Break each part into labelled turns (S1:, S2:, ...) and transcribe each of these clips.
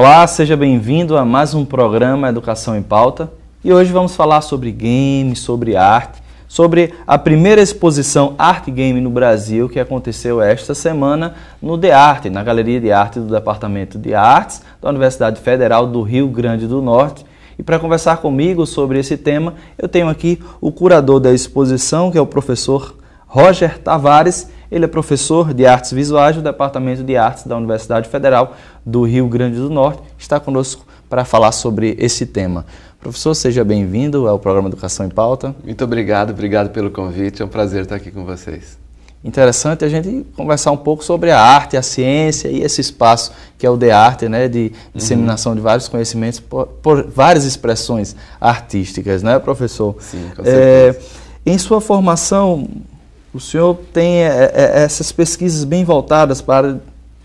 S1: Olá, seja bem-vindo a mais um programa Educação em Pauta. E hoje vamos falar sobre games, sobre arte, sobre a primeira exposição Arte Game no Brasil que aconteceu esta semana no The Arte, na Galeria de Arte do Departamento de Artes da Universidade Federal do Rio Grande do Norte. E para conversar comigo sobre esse tema, eu tenho aqui o curador da exposição, que é o professor Roger Tavares. Ele é professor de artes visuais do Departamento de Artes da Universidade Federal do Rio Grande do Norte. Está conosco para falar sobre esse tema. Professor, seja bem-vindo ao programa Educação em Pauta.
S2: Muito obrigado, obrigado pelo convite. É um prazer estar aqui com vocês.
S1: Interessante a gente conversar um pouco sobre a arte, a ciência e esse espaço que é o de arte, né, de disseminação uhum. de vários conhecimentos por, por, várias expressões artísticas, né, professor?
S2: Sim, com certeza.
S1: É, em sua formação, o senhor tem é, é, essas pesquisas bem voltadas para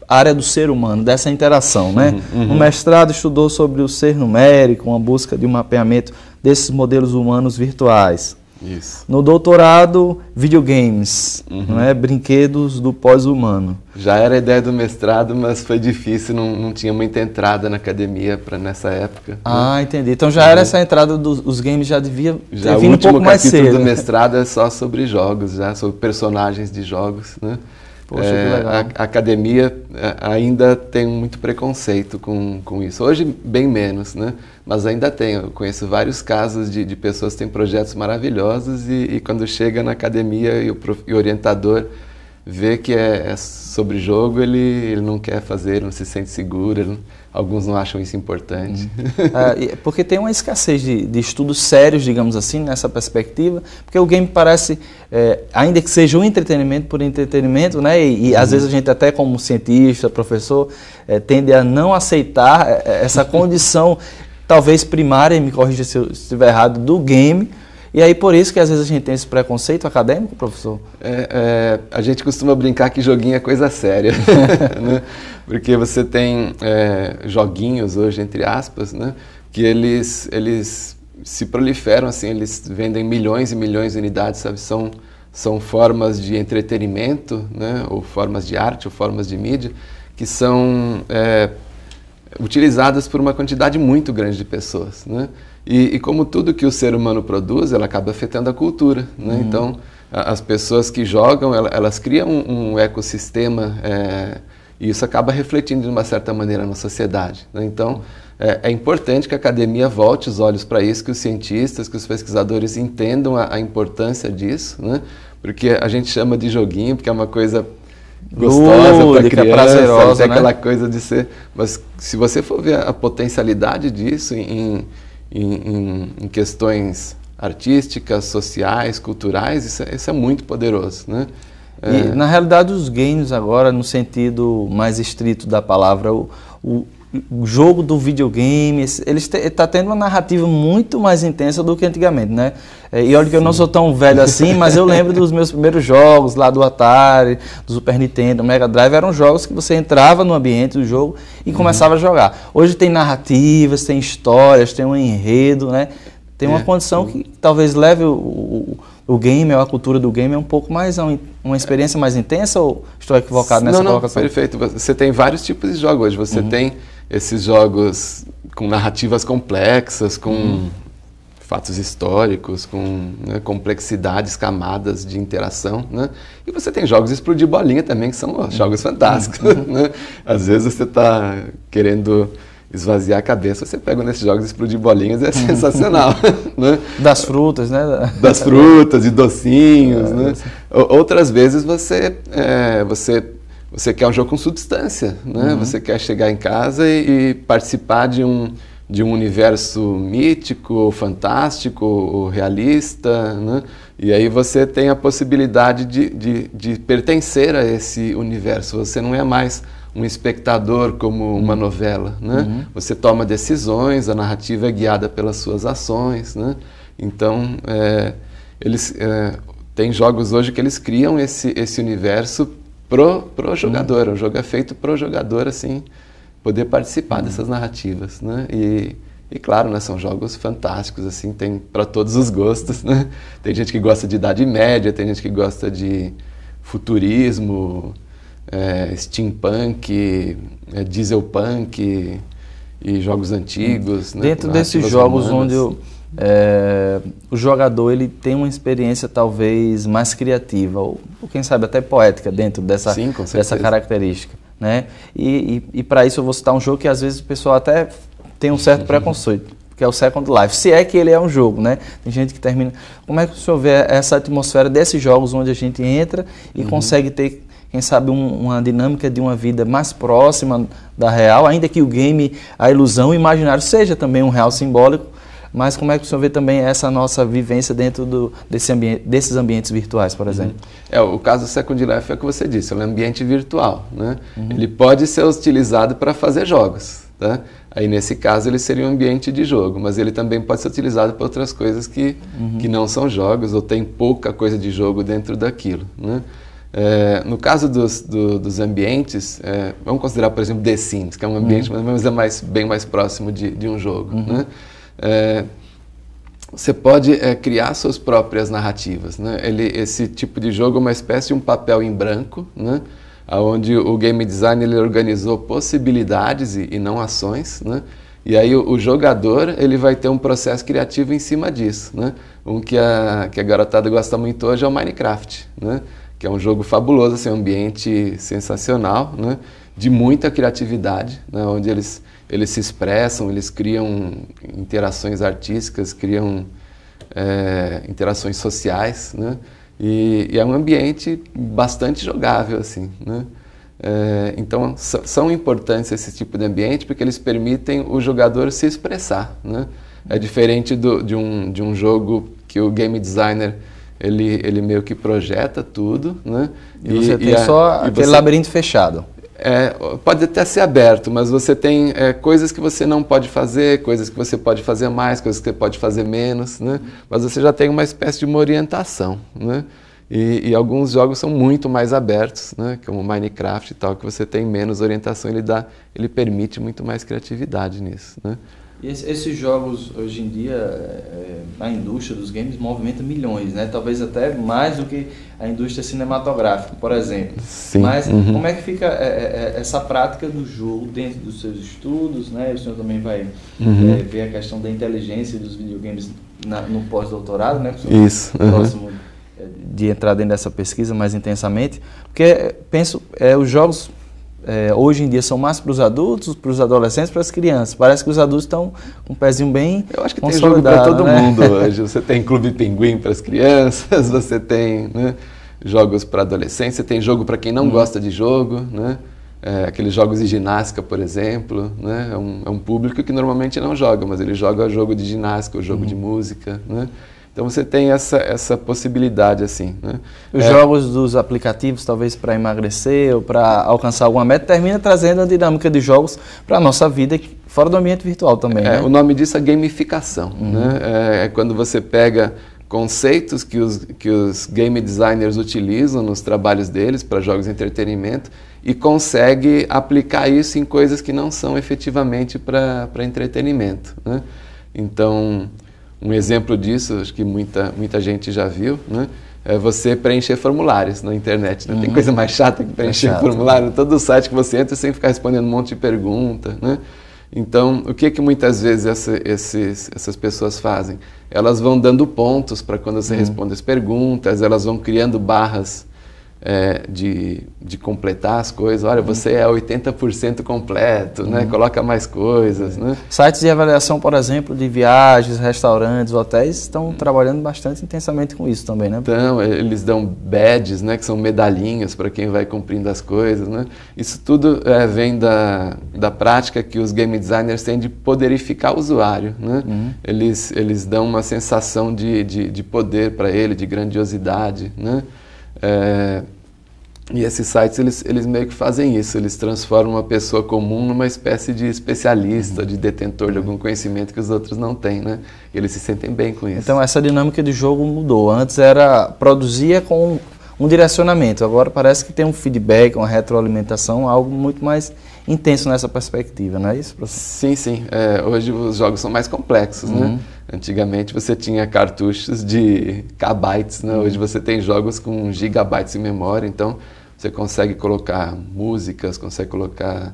S1: área do ser humano, dessa interação. Né? Uhum, uhum. O mestrado estudou sobre o ser numérico, uma busca de um mapeamento desses modelos humanos virtuais.
S2: Isso.
S1: No doutorado, videogames, uhum. não é? brinquedos do pós-humano.
S2: Já era a ideia do mestrado, mas foi difícil, não, não tinha muita entrada na academia para nessa época. Né?
S1: Ah, né? entendi. Então já era essa entrada dos games, já devia
S2: já ter vindo um pouco mais cedo. O último capítulo do mestrado é só sobre jogos, já sobre personagens de jogos, né?
S1: Poxa, é, que legal.
S2: A, a, academia é, ainda tem muito preconceito com, com isso. Hoje, bem menos, né? Mas ainda tem. Eu conheço vários casos de, de pessoas que têm projetos maravilhosos e, e quando chega na academia e o, e o orientador vê que é, é, sobre jogo, ele, ele não quer fazer, não se sente seguro, ele, alguns não acham isso importante.
S1: Uhum. é, porque tem uma escassez de, de, estudos sérios, digamos assim, nessa perspectiva, porque o game parece, é, ainda que seja um entretenimento por entretenimento, né, e, e uhum. às vezes a gente até como cientista, professor, é, tende a não aceitar é, é, essa condição, talvez primária, me corrija se eu estiver errado, do game, e aí por isso que às vezes a gente tem esse preconceito acadêmico, professor?
S2: É, é, a gente costuma brincar que joguinho é coisa séria, né? porque você tem é, joguinhos hoje, entre aspas, né? que eles, eles se proliferam, assim, eles vendem milhões e milhões de unidades, sabe? São, são formas de entretenimento, né? ou formas de arte, ou formas de mídia, que são é, utilizadas por uma quantidade muito grande de pessoas. Né? E, e, como tudo que o ser humano produz, ela acaba afetando a cultura. Né? Uhum. Então, a, as pessoas que jogam, elas, elas criam um, um ecossistema é, e isso acaba refletindo de uma certa maneira na sociedade. Né? Então, é, é, importante que a academia volte os olhos para isso, que os cientistas, que os pesquisadores entendam a, a importância disso, né? porque a gente chama de joguinho, porque é uma coisa gostosa para criança, prazerosa, né? aquela coisa de ser. Mas se você for ver a potencialidade disso em, em, em, em questões artísticas, sociais, culturais, isso é, isso é muito poderoso, né?
S1: E, é. na realidade, os games agora, no sentido mais estrito da palavra, o, o jogo do videogame, ele está tendo uma narrativa muito mais intensa do que antigamente, né? É, e olha que eu não sou tão velho assim, mas eu lembro dos meus primeiros jogos lá do Atari, do Super Nintendo, do Mega Drive, eram jogos que você entrava no ambiente do jogo e uhum. começava a jogar. Hoje tem narrativas, tem histórias, tem um enredo, né? Tem uma é. condição que talvez leve o, o, o game, ou a cultura do game, é um pouco mais, uma, uma experiência mais intensa ou estou equivocado nessa
S2: não, não,
S1: colocação?
S2: Perfeito. Você tem vários tipos de jogos hoje. Você uhum. tem esses jogos com narrativas complexas, com hum. fatos históricos, com né, complexidades, camadas de interação, né? E você tem jogos explodir bolinha também, que são jogos fantásticos, uhum. né? Às vezes você está querendo esvaziar a cabeça, você pega nesses jogos explodir bolinhas, é sensacional. né?
S1: Das frutas, né?
S2: Das frutas e docinhos, é, né? Outras vezes você, é, você você quer um jogo com substância, né? Uhum. Você quer chegar em casa e, e, participar de um, de um universo mítico, fantástico, realista, né? E aí você tem a possibilidade de, de, de, pertencer a esse universo. Você não é mais um espectador como uma novela, né? Uhum. Você toma decisões, a narrativa é guiada pelas suas ações, né? Então, é, eles... É, tem jogos hoje que eles criam esse, esse universo pro, pro jogador. Hum. O jogo é feito pro jogador, assim, poder participar hum. dessas narrativas, né? E, e claro, né, são jogos fantásticos, assim, tem para todos os gostos, né? Tem gente que gosta de Idade Média, tem gente que gosta de futurismo, é, steampunk, é, dieselpunk, e jogos antigos.
S1: Né, Dentro desses jogos humanas. onde eu, é, o jogador ele tem uma experiência talvez mais criativa, ou, ou quem sabe até poética dentro dessa, Sim, dessa característica. Né? E, e, e para isso eu vou citar um jogo que às vezes o pessoal até tem um certo uhum. preconceito, que é o Second Life. Se é que ele é um jogo, né? Tem gente que termina. Como é que o senhor vê essa atmosfera desses jogos onde a gente entra e uhum. consegue ter quem sabe um, uma dinâmica de uma vida mais próxima da real, ainda que o game, a ilusão, o imaginário seja também um real simbólico, mas como é que o senhor vê também essa nossa vivência dentro do, desse ambiente, desses ambientes virtuais, por exemplo?
S2: É, o caso do Second Life é o que você disse, é um ambiente virtual. Né? Uhum. Ele pode ser utilizado para fazer jogos. Tá? Aí nesse caso ele seria um ambiente de jogo, mas ele também pode ser utilizado para outras coisas que, uhum. que não são jogos ou tem pouca coisa de jogo dentro daquilo. Né? É, no caso dos, do, dos ambientes, é, vamos considerar, por exemplo, The Sims, que é um ambiente uhum. mas é mais, bem mais próximo de, de um jogo. Uhum. Né? É, você pode é, criar suas próprias narrativas. Né? Ele, esse tipo de jogo é uma espécie de um papel em branco, né? onde o game design ele organizou possibilidades e, e não ações. Né? E aí o, o, jogador ele vai ter um processo criativo em cima disso. Né? Um que a, que a garotada gosta muito hoje é o Minecraft. Né? que é um jogo fabuloso, assim, um ambiente sensacional, né? de muita criatividade, né? onde eles, eles se expressam, eles criam interações artísticas, criam é, interações sociais, né? E, e, é um ambiente bastante jogável, assim, né? É, então, são importantes esse tipo de ambiente porque eles permitem o jogador se expressar, né? É diferente do, de, um, de um jogo que o game designer ele, ele meio que projeta tudo, né?
S1: E, e você tem e a, só aquele você, labirinto fechado.
S2: É, pode até ser aberto, mas você tem é, coisas que você não pode fazer, coisas que você pode fazer mais, coisas que você pode fazer menos, né? Mas você já tem uma espécie de uma orientação, né? E, e, alguns jogos são muito mais abertos, né? como Minecraft e tal, que você tem menos orientação, ele dá, ele permite muito mais criatividade nisso, né?
S1: E esses jogos, hoje em dia, é, a indústria dos games movimenta milhões, né? Talvez até mais do que a indústria cinematográfica, por exemplo.
S2: Sim.
S1: Mas uhum. como é que fica é, é, essa prática do jogo dentro dos seus estudos, né? O senhor também vai uhum. é, ver a questão da inteligência dos videogames na, no pós-doutorado, né?
S2: Isso. Uhum.
S1: Próximo é, de entrar dentro dessa pesquisa mais intensamente. Porque, penso, é, os jogos é, hoje em dia são mais para os adultos, para os adolescentes, para as crianças. Parece que os adultos estão com um pezinho bem
S2: Eu acho que tem jogo para todo né? mundo hoje. Você tem Clube Pinguim para as crianças, você tem né, jogos para adolescentes, você tem jogo para quem não hum. gosta de jogo, né? É, aqueles jogos de ginástica, por exemplo, né? É um, é um, público que normalmente não joga, mas ele joga jogo de ginástica, o jogo hum. de música, né? Então você tem essa, essa possibilidade assim. Né?
S1: Os é, jogos dos aplicativos, talvez para emagrecer ou para alcançar alguma meta, termina trazendo a dinâmica de jogos para a nossa vida fora do ambiente virtual também.
S2: É,
S1: né?
S2: O nome disso é gamificação. Uhum. Né? É, é, quando você pega conceitos que os, que os game designers utilizam nos trabalhos deles para jogos de entretenimento e consegue aplicar isso em coisas que não são efetivamente para entretenimento. Né? Então, um exemplo disso, acho que muita, muita gente já viu, né? é você preencher formulários na internet. Né? Uhum. Tem coisa mais chata que preencher é formulário. Todo site que você entra, você tem que ficar respondendo um monte de perguntas. Né? Então, o que que muitas vezes essa, esses, essas pessoas fazem? Elas vão dando pontos para quando você uhum. responde as perguntas, elas vão criando barras é, de, de completar as coisas. Olha, você é 80% completo, né? uhum. né? Coloca mais coisas, né?
S1: Sites de avaliação, por exemplo, de viagens, restaurantes, hotéis, estão uhum. trabalhando bastante intensamente com isso também, né?
S2: Então, eles dão badges, né? Que são medalhinhas para quem vai cumprindo as coisas, né? Isso tudo é, vem da, da prática que os game designers têm de poderificar o usuário, né? Uhum. Eles, eles dão uma sensação de, de, de poder para ele, de grandiosidade, né? É, e esses sites, eles, eles meio que fazem isso, eles transformam uma pessoa comum numa espécie de especialista, de detentor de algum conhecimento que os outros não têm, né? E eles se sentem bem com isso.
S1: Então essa dinâmica de jogo mudou. Antes era produzia com um direcionamento, agora parece que tem um feedback, uma retroalimentação, algo muito mais intenso nessa perspectiva, não é isso, professor?
S2: Sim, sim. É, hoje os jogos são mais complexos, né? uhum. né? Antigamente você tinha cartuchos de kbytes, né? Hoje você tem jogos com gigabytes de memória, então você consegue colocar músicas, consegue colocar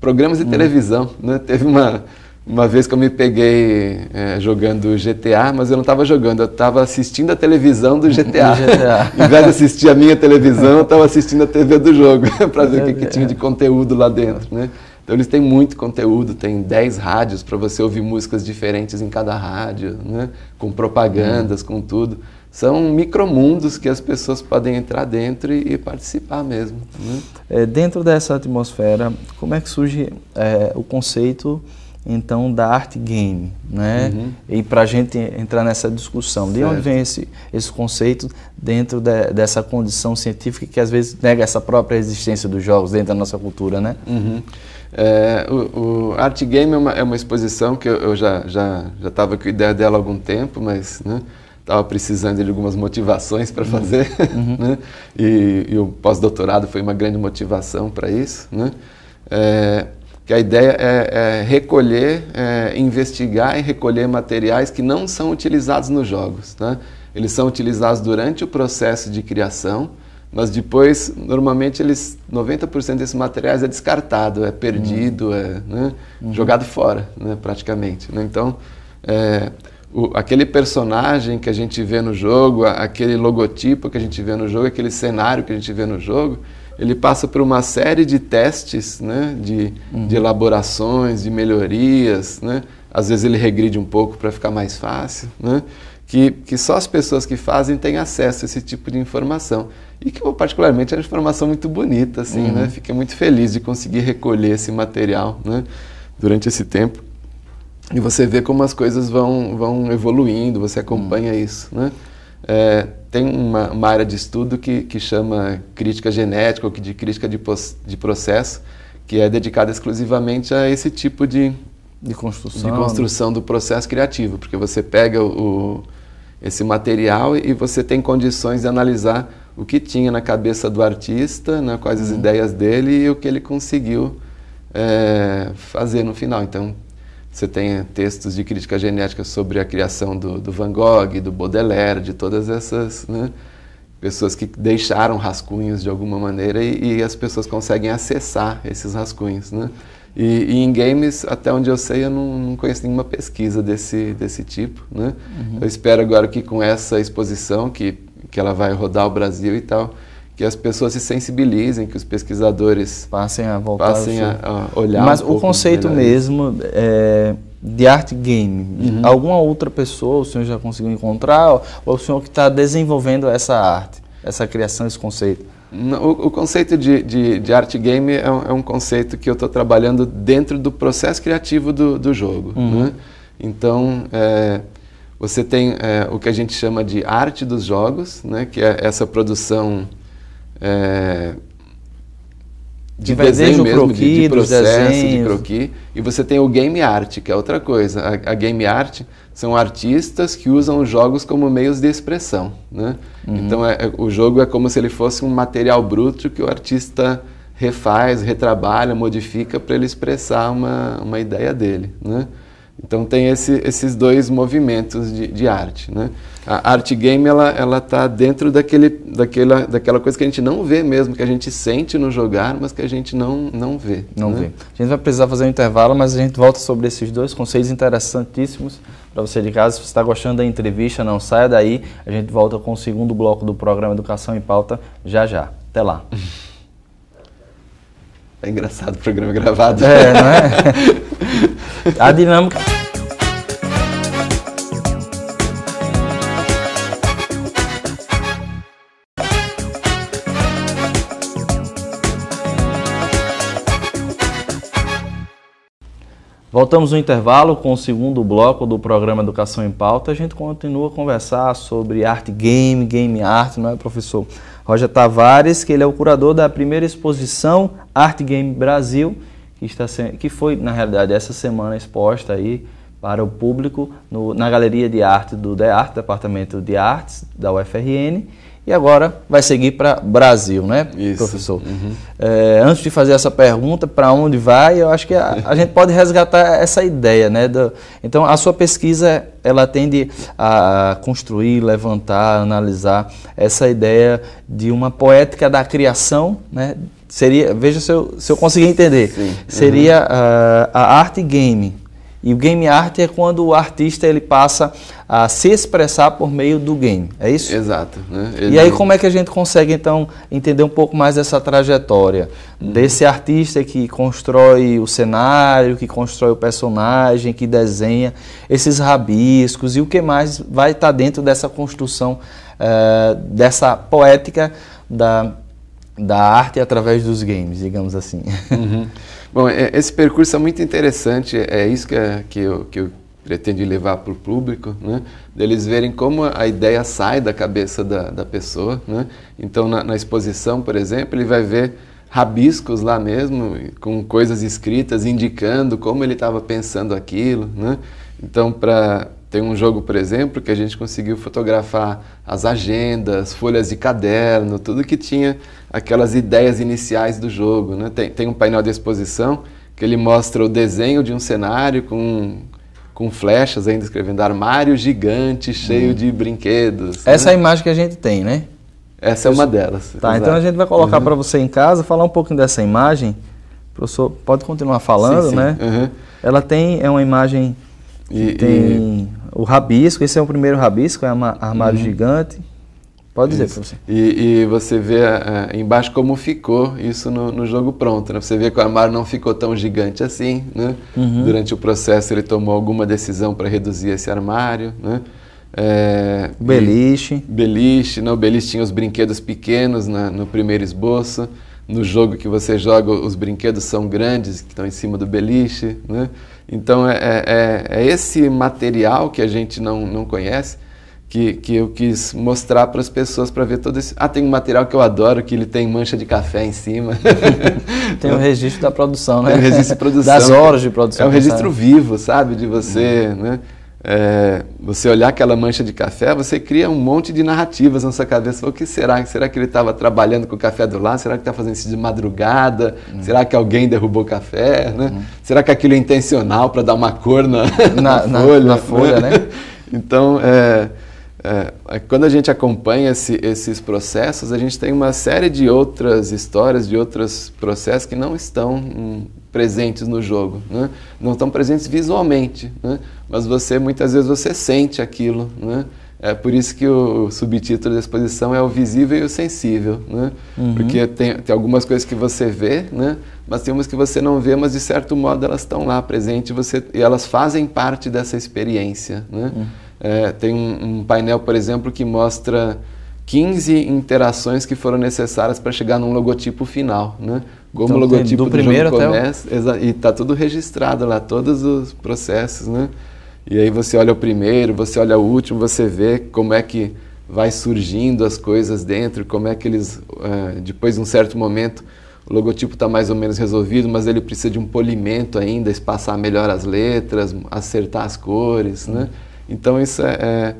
S2: programas de uhum. televisão. Né? Teve uma, uma vez que eu me peguei é, jogando GTA, mas eu não estava jogando, eu estava assistindo a televisão do GTA. GTA. em vez de assistir a minha televisão, eu estava assistindo a TV do jogo, para ver o que, que, tinha de conteúdo lá dentro. Né? Então eles têm muito conteúdo, tem 10 rádios para você ouvir músicas diferentes em cada rádio, né? com propagandas, com tudo. São micromundos que as pessoas podem entrar dentro e, e participar mesmo. Né?
S1: É, dentro dessa atmosfera, como é que surge é, o conceito então da arte game, né? Uhum. E para a gente entrar nessa discussão, certo. de onde vem esse, esse conceito dentro de, dessa condição científica que às vezes nega essa própria existência dos jogos dentro da nossa cultura, né?
S2: Uhum. É, o, o Art Game é uma, é uma exposição que eu, eu já já já estava com a ideia dela há algum tempo, mas né, estava precisando de algumas motivações para uhum. fazer, uhum. né? E, e o pós-doutorado foi uma grande motivação para isso, né? É, que a ideia é, é recolher, é, investigar e recolher materiais que não são utilizados nos jogos. Né? Eles são utilizados durante o processo de criação, mas depois, normalmente, eles 90% desses materiais é descartado, é perdido, uhum. é né? uhum. jogado fora, né? praticamente. Né? Então, é, o, aquele personagem que a gente vê no jogo, aquele logotipo que a gente vê no jogo, aquele cenário que a gente vê no jogo, ele passa por uma série de testes, né, de, uhum. de elaborações, de melhorias, né? Às vezes ele regride um pouco para ficar mais fácil, né? Que, que só as pessoas que fazem têm acesso a esse tipo de informação. E que, particularmente, é uma informação muito bonita, assim, né? uhum. né? Fiquei muito feliz de conseguir recolher esse material, né? Durante esse tempo. E você vê como as coisas vão, vão evoluindo, você acompanha uhum. isso, né? É, tem uma, uma, área de estudo que, que chama crítica genética ou de crítica de, de processo, que é dedicada exclusivamente a esse tipo de,
S1: de construção,
S2: de construção do processo criativo, porque você pega o, esse material e você tem condições de analisar o que tinha na cabeça do artista, né, quais as uhum. ideias dele e o que ele conseguiu é, fazer no final. Então, você tem textos de crítica genética sobre a criação do, do Van Gogh, do Baudelaire, de todas essas né, pessoas que deixaram rascunhos de alguma maneira e, e, as pessoas conseguem acessar esses rascunhos. Né? E, e, em games, até onde eu sei, eu não, não conheço nenhuma pesquisa desse, desse tipo. Né? Uhum. Eu espero agora que com essa exposição, que, que ela vai rodar o Brasil e tal, que as pessoas se sensibilizem, que os pesquisadores
S1: passem a voltar
S2: passem a, a olhar.
S1: Mas um o conceito mesmo é, de arte game, uhum. alguma outra pessoa o senhor já conseguiu encontrar ou o senhor que está desenvolvendo essa arte, essa criação, esse conceito?
S2: O, o conceito de, de, de, arte game é um, é um, conceito que eu estou trabalhando dentro do processo criativo do, do jogo. Uhum. Né? Então, é, você tem é, o que a gente chama de arte dos jogos, né? que é essa produção é, de desenho mesmo, croqui, de, de processo, de croquis. E você tem o game art, que é outra coisa. A, a, game art são artistas que usam os jogos como meios de expressão. Né? Uhum. Então é, é, o jogo é como se ele fosse um material bruto que o artista refaz, retrabalha, modifica para ele expressar uma, uma ideia dele. Né? Então tem esse, esses dois movimentos de, de, arte, né? A arte game ela ela está dentro daquele, daquela, daquela coisa que a gente não vê mesmo, que a gente sente no jogar, mas que a gente não não vê.
S1: Não né? vê. A gente vai precisar fazer um intervalo, mas a gente volta sobre esses dois conceitos interessantíssimos para você de casa. Se você está gostando da entrevista, não saia daí. A gente volta com o segundo bloco do programa Educação em Pauta já já. Até lá.
S2: É engraçado o programa gravado.
S1: É, não é? A dinâmica. Voltamos no intervalo com o segundo bloco do programa Educação em Pauta. A gente continua a conversar sobre arte game, game art, não é, professor? Roger Tavares, que ele é o curador da primeira exposição Arte Game Brasil, que, está que foi, na realidade, essa semana exposta aí para o público no, na Galeria de Arte do Departamento de Artes da UFRN, e agora vai seguir para Brasil, né,
S2: Isso.
S1: professor? Uhum. É, antes de fazer essa pergunta, para onde vai, eu acho que a, a, gente pode resgatar essa ideia, né? Do, então, a sua pesquisa ela tende a construir, levantar, analisar essa ideia de uma poética da criação, né? Seria, veja se eu, se eu conseguir entender, Sim. seria uhum. a arte game e o game art é quando o artista ele passa a se expressar por meio do game, é isso?
S2: Exato.
S1: Né? Ele... E aí como é que a gente consegue então entender um pouco mais dessa trajetória uhum. desse artista que constrói o cenário, que constrói o personagem, que desenha esses rabiscos e o que mais vai estar dentro dessa construção uh, dessa poética da da arte através dos games, digamos assim.
S2: Uhum. Bom, é, esse percurso é muito interessante, é isso que, é, que, eu, que eu pretendo levar para o público, né? deles verem como a ideia sai da cabeça da, da pessoa. Né? Então, na, na, exposição, por exemplo, ele vai ver rabiscos lá mesmo, com coisas escritas, indicando como ele estava pensando aquilo. Né? Então, para tem um jogo, por exemplo, que a gente conseguiu fotografar as agendas, folhas de caderno, tudo que tinha aquelas ideias iniciais do jogo. Né? Tem, tem um painel de exposição que ele mostra o desenho de um cenário com, com flechas ainda escrevendo armário gigante cheio hum. de brinquedos.
S1: Essa né? é a imagem que a gente tem, né?
S2: Essa é uma delas.
S1: Tá, exato. então a gente vai colocar uhum. para você em casa, falar um pouquinho dessa imagem. Professor, pode continuar falando, sim, sim. né? Uhum. Ela tem, é uma imagem e, tem e... o rabisco, esse é o primeiro rabisco, é armário uhum. gigante. Pode dizer,
S2: professor. E, e, você vê uh, embaixo como ficou isso no, no, jogo pronto. Né? Você vê que o armário não ficou tão gigante assim. Né? Uhum. Durante o processo ele tomou alguma decisão para reduzir esse armário. Né?
S1: É, beliche.
S2: beliche. Não, beliche tinha os brinquedos pequenos na, no primeiro esboço. No jogo que você joga, os brinquedos são grandes, que estão em cima do beliche. Né? Então é, é, é, é esse material que a gente não, não conhece que, que eu quis mostrar para as pessoas para ver todo esse. Ah, tem um material que eu adoro, que ele tem mancha de café em cima.
S1: tem o registro da produção, né?
S2: Tem o registro de produção.
S1: Das horas de produção.
S2: É um registro vivo, sabe? De você, uhum. né? É, você olhar aquela mancha de café, você cria um monte de narrativas na sua cabeça. O que será? Será que ele estava trabalhando com o café do lado? Será que está fazendo isso de madrugada? Uhum. Será que alguém derrubou o café? Né? Uhum. Será que aquilo é intencional para dar uma cor na, na, na folha? Na, folha, né? Então, é, é, quando a gente acompanha esse, esses processos, a gente tem uma série de outras histórias, de outros processos que não estão hum, presentes no jogo, né? não estão presentes visualmente, né? mas você muitas vezes você sente aquilo, né? É por isso que o subtítulo da exposição é o visível e o sensível, né? Uhum. Porque tem, tem algumas coisas que você vê, né? Mas tem umas que você não vê, mas de certo modo elas estão lá presentes você, e elas fazem parte dessa experiência, né? Uhum. É, tem um, um, painel, por exemplo, que mostra 15 interações que foram necessárias para chegar num logotipo final, né? Como então, o logotipo do, do primeiro jogo começa, o... e está tudo registrado lá, todos os processos, né? E aí você olha o primeiro, você olha o último, você vê como é que vai surgindo as coisas dentro, como é que eles, é, depois de um certo momento, o logotipo está mais ou menos resolvido, mas ele precisa de um polimento ainda, espaçar melhor as letras, acertar as cores, né? Então isso é, é,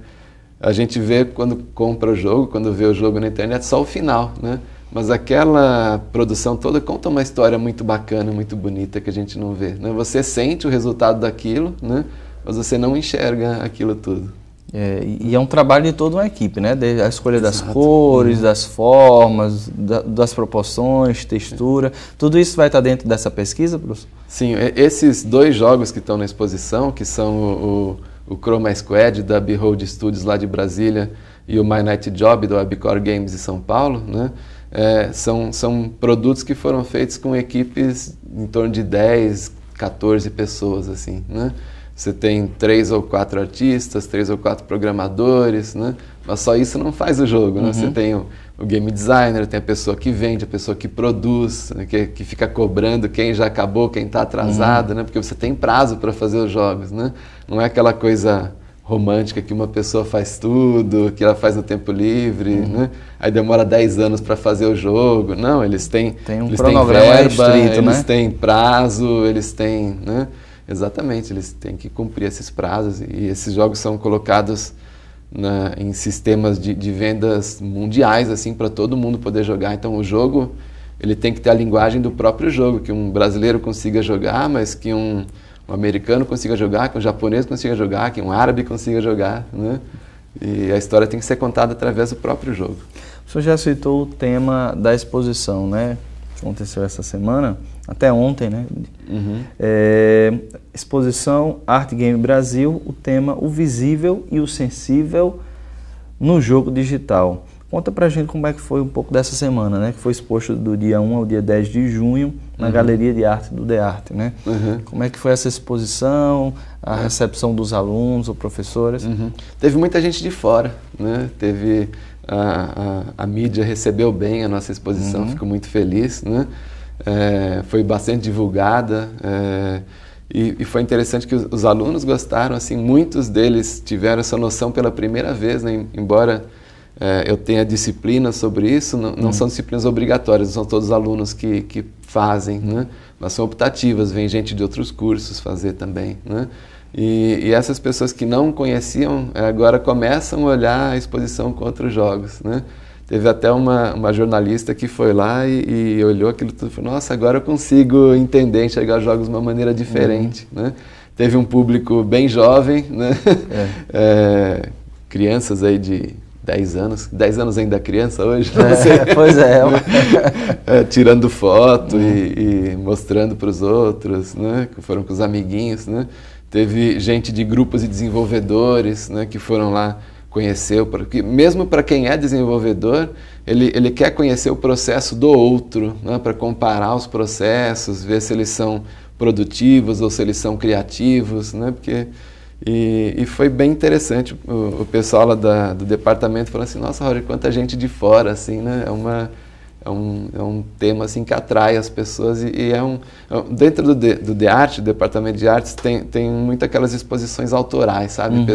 S2: a gente vê quando compra o jogo, quando vê o jogo na internet, só o final, né? Mas aquela produção toda conta uma história muito bacana, muito bonita que a gente não vê. Né? Você sente o resultado daquilo, né? mas você não enxerga aquilo tudo.
S1: É, e é um trabalho de toda uma equipe, né? A escolha das cores, uhum. das formas, da, das proporções, textura, tudo isso vai estar dentro dessa pesquisa, professor?
S2: Sim, esses dois jogos que estão na exposição, que são o, o Chroma Squad da Behold Studios lá de Brasília e o My Night Job do Webcore Games de São Paulo, né? É, são, são produtos que foram feitos com equipes em torno de 10, 14 pessoas, assim, né? Você tem três ou quatro artistas, três ou quatro programadores, né? Mas só isso não faz o jogo, né? Uhum. Você tem o, o, game designer, tem a pessoa que vende, a pessoa que produz, né? que, que fica cobrando quem já acabou, quem está atrasado, uhum. né? Porque você tem prazo para fazer os jogos, né? Não é aquela coisa romântica que uma pessoa faz tudo, que ela faz no tempo livre, uhum. né? Aí demora 10 anos para fazer o jogo. Não, eles têm,
S1: tem um
S2: eles
S1: têm verba, restrito,
S2: eles
S1: né?
S2: têm prazo, eles têm, né? Exatamente, eles têm que cumprir esses prazos e esses jogos são colocados na, em sistemas de, de vendas mundiais assim para todo mundo poder jogar. Então o jogo ele tem que ter a linguagem do próprio jogo, que um brasileiro consiga jogar, mas que um, um americano consiga jogar, que um japonês consiga jogar, que um árabe consiga jogar, né? E a história tem que ser contada através do próprio jogo.
S1: O senhor já citou o tema da exposição, né? Que aconteceu essa semana, até ontem, né? Uhum. É, exposição Art Game Brasil, o tema o visível e o sensível no jogo digital. Conta pra gente como é que foi um pouco dessa semana, né? Que foi exposto do dia 1 ao dia 10 de junho na uhum. Galeria de Arte do De Arte, né? Uhum. Como é que foi essa exposição, a recepção dos alunos ou professores?
S2: Uhum. Teve muita gente de fora, né? Teve a, a, a mídia recebeu bem a nossa exposição, uhum. fico muito feliz, né? É, foi bastante divulgada é, e, e, foi interessante que os, os, alunos gostaram, assim, muitos deles tiveram essa noção pela primeira vez, né? embora é, eu tenha disciplinas sobre isso, não, não uhum. são disciplinas obrigatórias, não são todos os alunos que, que fazem, né? mas são optativas, vem gente de outros cursos fazer também. Né? E, e, essas pessoas que não conheciam é, agora começam a olhar a exposição com outros jogos. Né? Teve até uma, uma jornalista que foi lá e, e olhou aquilo tudo e falou: Nossa, agora eu consigo entender, enxergar jogos de uma maneira diferente. Uhum. Né? Teve um público bem jovem, né? É. É, crianças aí de 10 anos, 10 anos ainda criança hoje,
S1: é, pois é.
S2: é. tirando foto uhum. e, e, mostrando para os outros, né? Que foram com os amiguinhos, né? Teve gente de grupos de desenvolvedores, né? Que foram lá conhecer, porque mesmo para quem é desenvolvedor, ele, ele quer conhecer o processo do outro, né? Para comparar os processos, ver se eles são produtivos ou se eles são criativos, né? Porque e, e, foi bem interessante. O, o pessoal lá da, do departamento falou assim: Nossa, Roger, quanta gente de fora, assim, né? É, uma, é, um, é um tema assim que atrai as pessoas e, e é um, é dentro do de, do de arte, departamento de artes, tem, tem muito aquelas exposições autorais, sabe? Uhum.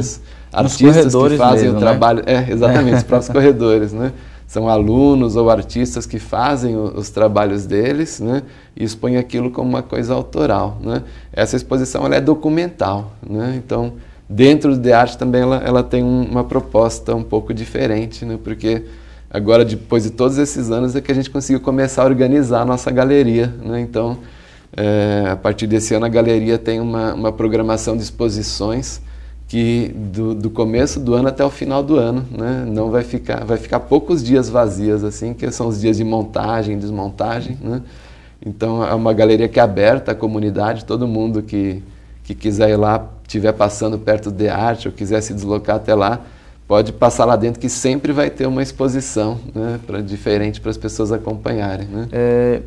S2: Artistas que fazem mesmo, o né? trabalho, né? é exatamente os próprios corredores, né? são alunos ou artistas que fazem os trabalhos deles né, e expõem aquilo como uma coisa autoral. Né. Essa exposição ela é documental, né, então dentro de arte também ela, ela tem uma proposta um pouco diferente, né, porque agora depois de todos esses anos é que a gente conseguiu começar a organizar a nossa galeria. Né, então é, a partir desse ano a galeria tem uma, uma programação de exposições que do, do, começo do ano até o final do ano, né, não vai ficar, vai ficar poucos dias vazias assim, que são os dias de montagem, desmontagem, né? Então é uma galeria que é aberta à comunidade, todo mundo que, que quiser ir lá, estiver passando perto de arte ou quiser se deslocar até lá, pode passar lá dentro que sempre vai ter uma exposição, né, para diferente para as pessoas acompanharem, né?
S1: É,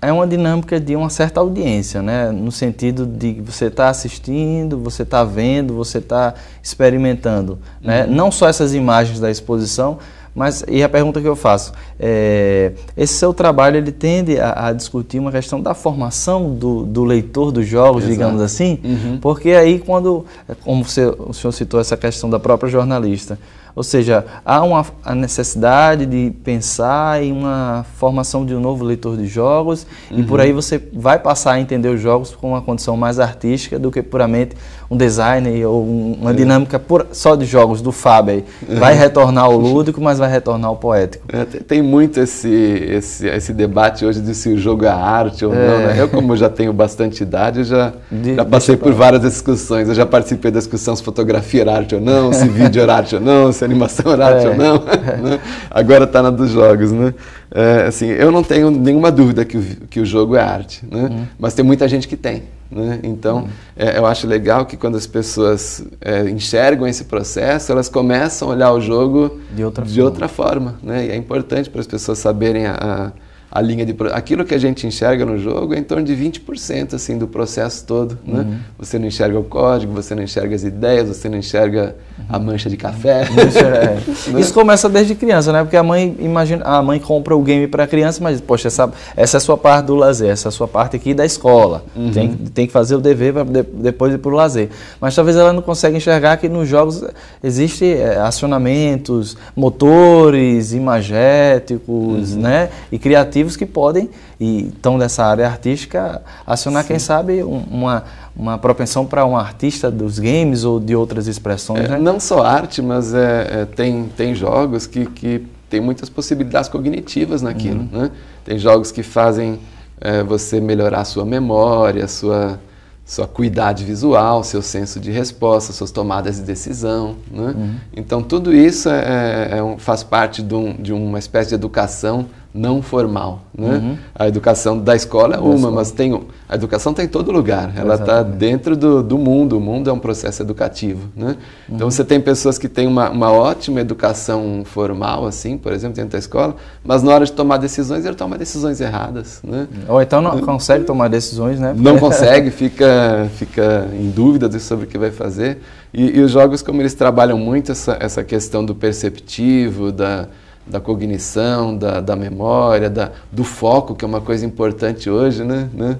S1: é uma dinâmica de uma certa audiência, né? no sentido de você estar tá assistindo, você está vendo, você está experimentando. Né? Uhum. Não só essas imagens da exposição, mas e a pergunta que eu faço, é, esse seu trabalho ele tende a, a, discutir uma questão da formação do, do leitor dos jogos, Exato. digamos assim, uhum. porque aí quando, como você, o senhor citou essa questão da própria jornalista, ou seja, há uma a necessidade de pensar em uma formação de um novo leitor de jogos uhum. e por uhum. aí você vai passar a entender os jogos com uma condição mais artística do que puramente um design ou uma é. dinâmica pura, só de jogos do Fábio. É. Vai retornar ao lúdico, mas vai retornar ao poético.
S2: É, tem muito esse, esse, esse debate hoje de se o jogo é arte ou não. É. Né? Eu, como já tenho bastante idade, já, de, já passei por várias discussões. Eu já participei da discussão se fotografia era arte ou não, se vídeo era arte ou não, se animação era arte ou não. Né? Agora está na dos jogos. Né? É, assim, eu não tenho nenhuma dúvida que o, que o jogo é arte, né? Uhum. mas tem muita gente que tem. Né? Então, uhum. é, eu acho legal que quando as pessoas é, enxergam esse processo, elas começam a olhar o jogo de outra de forma. Outra forma né? E é importante para as pessoas saberem a, a a linha de aquilo que a gente enxerga no jogo é em torno de 20% assim do processo todo, né? uhum. Você não enxerga o código, você não enxerga as ideias, você não enxerga uhum. a mancha de café.
S1: É. né? Isso começa desde criança, né? Porque a mãe imagina, a mãe compra o game para a criança, mas poxa, essa, essa é a sua parte do lazer, essa é a sua parte aqui da escola. Uhum. Tem, tem que fazer o dever para de, depois ir para o lazer. Mas talvez ela não consiga enxergar que nos jogos existe é, acionamentos, motores imagéticos, uhum. né? E criativos que podem, e estão nessa área artística, acionar, Sim. quem sabe, uma, uma propensão para um artista dos games ou de outras expressões.
S2: É,
S1: né?
S2: Não só arte, mas é, é, tem, tem jogos que, que tem muitas possibilidades cognitivas naquilo. Uhum. Né? Tem jogos que fazem é, você melhorar a sua memória, a sua sua cuidade visual, seu senso de resposta, suas tomadas de decisão. Né? Uhum. Então, tudo isso é, é, é um, faz parte de, um, de, uma espécie de educação não formal. Né? Uhum. A educação da escola é uma, escola. mas tem, a educação está em todo lugar. Ela está dentro do, do, mundo. O mundo é um processo educativo. Né? Então, uhum. Então você tem pessoas que têm uma, uma, ótima educação formal, assim, por exemplo, dentro da escola, mas na hora de tomar decisões, ele toma decisões erradas. Né?
S1: Ou então não consegue tomar decisões, né?
S2: Não consegue, fica, fica em dúvida sobre o que vai fazer. E, e os jogos, como eles trabalham muito essa, essa questão do perceptivo, da da cognição, da, da memória, da, do foco, que é uma coisa importante hoje, né? né?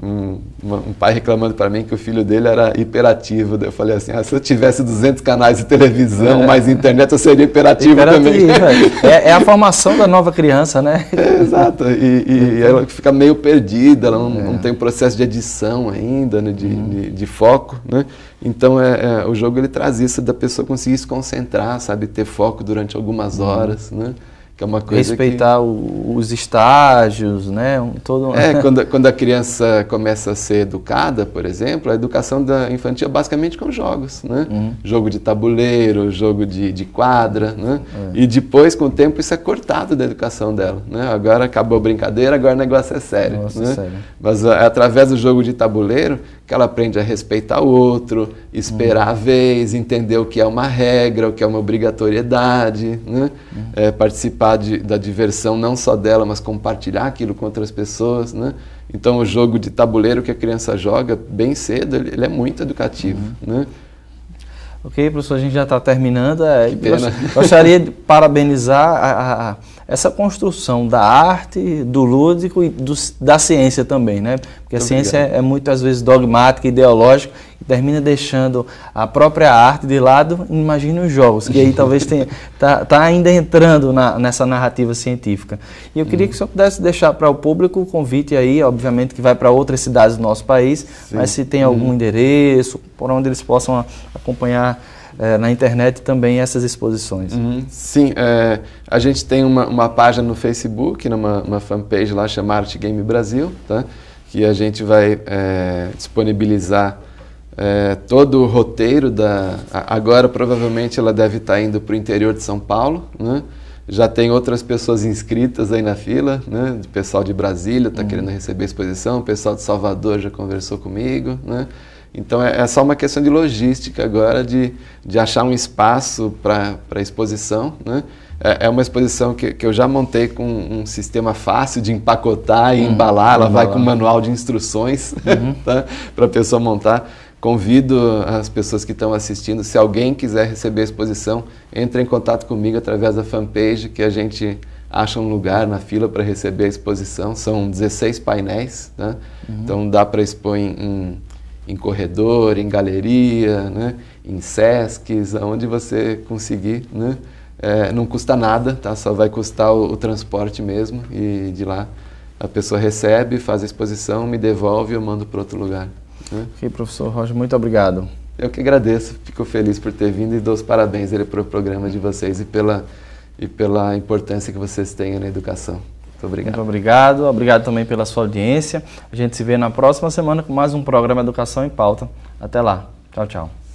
S2: Um, um, pai reclamando para mim que o filho dele era hiperativo. Eu falei assim: ah, se eu tivesse 200 canais de televisão, é. mais internet, eu seria hiperativo, hiperativo
S1: também. É, é, a formação da nova criança, né?
S2: É, exato. E, e, ela fica meio perdida, ela não, é. não tem um processo de edição ainda, né, de, uhum. de, de, foco. Né? Então é, é, o jogo ele traz isso da pessoa conseguir se concentrar, sabe, ter foco durante algumas uhum. horas. Né?
S1: Que é uma coisa Respeitar que... o, os estágios, né? Um, todo...
S2: É, quando, quando a criança começa a ser educada, por exemplo, a educação da infantil é basicamente com jogos, né? Uhum. Jogo de tabuleiro, jogo de, de quadra, né? É. E depois, com o tempo, isso é cortado da educação dela, né? Agora acabou a brincadeira, agora o negócio é sério, Nossa, né? sério. Mas é através do jogo de tabuleiro que ela aprende a respeitar o outro, esperar uhum. a vez, entender o que é uma regra, o que é uma obrigatoriedade, né? Uhum. É, participar de, da diversão não só dela, mas compartilhar aquilo com outras pessoas. Né? Então, o jogo de tabuleiro que a criança joga bem cedo, ele, ele é muito educativo. Uhum. Né?
S1: Ok, professor, a gente já está terminando. É, gostaria de parabenizar a, a essa construção da arte, do lúdico e do, da ciência também, né? Porque a ciência é, é, muitas vezes dogmática, ideológica e termina deixando a própria arte de lado. Imagine os jogos, que aí talvez tenha tá, tá ainda entrando na, nessa narrativa científica. E eu queria hum. que o senhor pudesse deixar para o público o convite aí, obviamente que vai para outras cidades do nosso país, Sim. mas se tem algum hum. endereço por onde eles possam acompanhar é, na internet também essas exposições.
S2: Uhum. Sim, é, a gente tem uma, uma página no Facebook, numa uma fanpage lá chamada Art Game Brasil, tá? que a gente vai é, disponibilizar é, todo o roteiro da. Agora provavelmente ela deve estar indo para o interior de São Paulo, né? Já tem outras pessoas inscritas aí na fila, né? O pessoal de Brasília está uhum. querendo receber a exposição, o pessoal de Salvador já conversou comigo, né? Então é, é, só uma questão de logística agora, de, de achar um espaço para a exposição. Né? É, é, uma exposição que, que eu já montei com um sistema fácil de empacotar e uhum, embalar. Ela vai com um manual de instruções uhum. tá? para a pessoa montar. Convido as pessoas que estão assistindo, se alguém quiser receber a exposição, entre em contato comigo através da fanpage que a gente acha um lugar na fila para receber a exposição. São 16 painéis, tá? uhum. então dá para expor em, em em corredor, em galeria, né? em sescs, aonde você conseguir. Né? É, não custa nada, tá? só vai custar o, o, transporte mesmo e de lá a pessoa recebe, faz a exposição, me devolve e eu mando para outro lugar.
S1: Né? Ok, professor Roger, muito obrigado.
S2: Eu que agradeço, fico feliz por ter vindo e dou os parabéns ele, para o programa de vocês e pela, e pela importância que vocês têm na educação. Muito obrigado.
S1: Muito obrigado. Obrigado também pela sua audiência. A gente se vê na próxima semana com mais um programa Educação em Pauta. Até lá. Tchau, tchau.